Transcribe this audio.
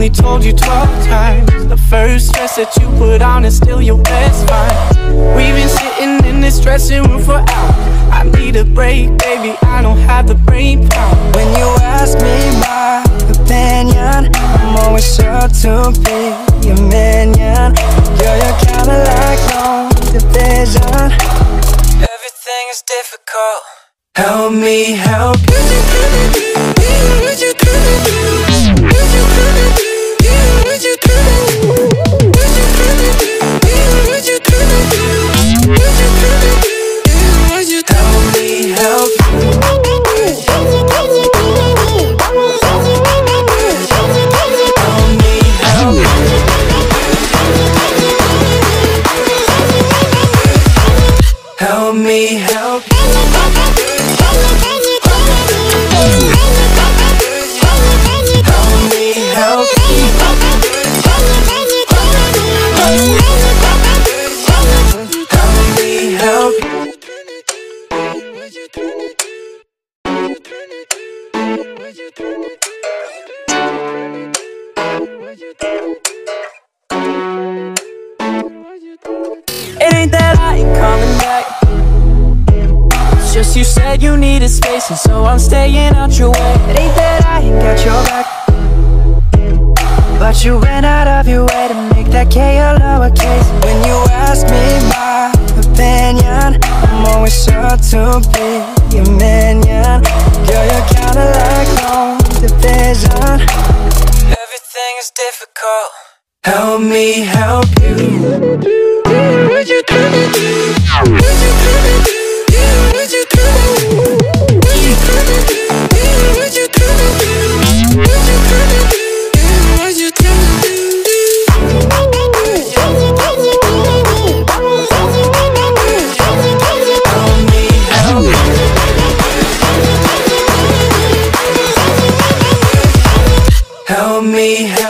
only told you 12 times. The first dress that you put on is still your best find We've been sitting in this dressing room for hours. I need a break, baby, I don't have the brain power. When you ask me my opinion I'm always sure to be your minion. Girl, you're kinda like long division Everything is difficult. Help me help you Help. Me help Help me help. Help me. help Help It ain't that I ain't coming back. It's just you said you needed space And so I'm staying out your way. It ain't that I ain't got your back. But you went out of your way to make that K a lowercase like long division Everything is difficult. Help me help you. Help me. help